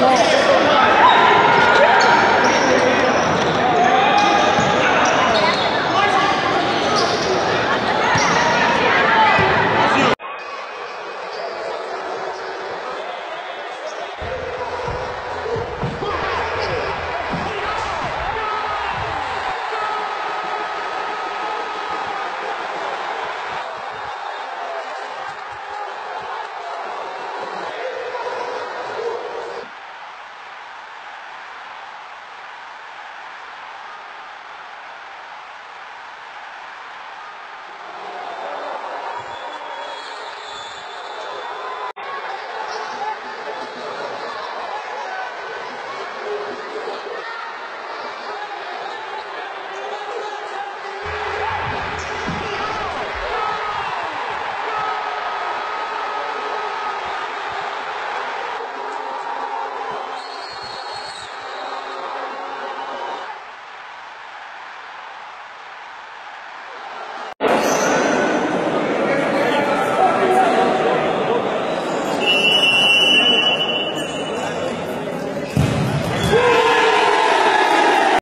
Let's go.